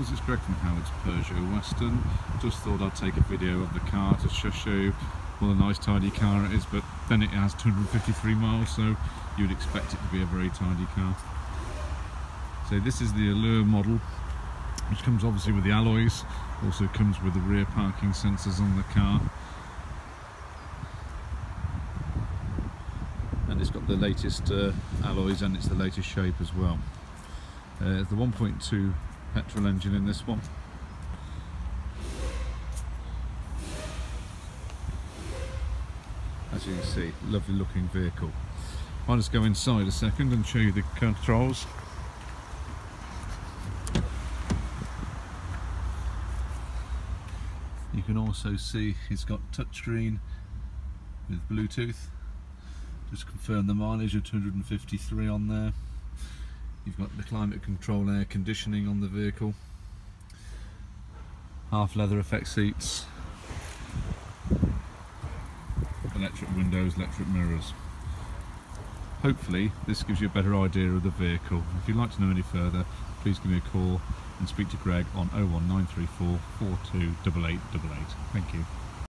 This is Greg from Howard's Peugeot Weston. Just thought I'd take a video of the car to show you what a nice tidy car it is, but then it has 253 miles, so you'd expect it to be a very tidy car. So this is the Allure model, which comes obviously with the alloys, also comes with the rear parking sensors on the car. And it's got the latest uh, alloys and it's the latest shape as well. Uh, the 1.2 petrol engine in this one. As you can see, lovely looking vehicle. I'll just go inside a second and show you the controls. You can also see it's got touchscreen with Bluetooth. Just confirm the mileage of 253 on there. You've got the climate control air conditioning on the vehicle. Half leather effect seats. Electric windows, electric mirrors. Hopefully this gives you a better idea of the vehicle. If you'd like to know any further, please give me a call and speak to Greg on 01934 428888. Thank you.